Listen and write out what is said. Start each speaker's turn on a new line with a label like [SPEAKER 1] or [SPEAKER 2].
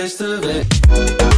[SPEAKER 1] taste of it.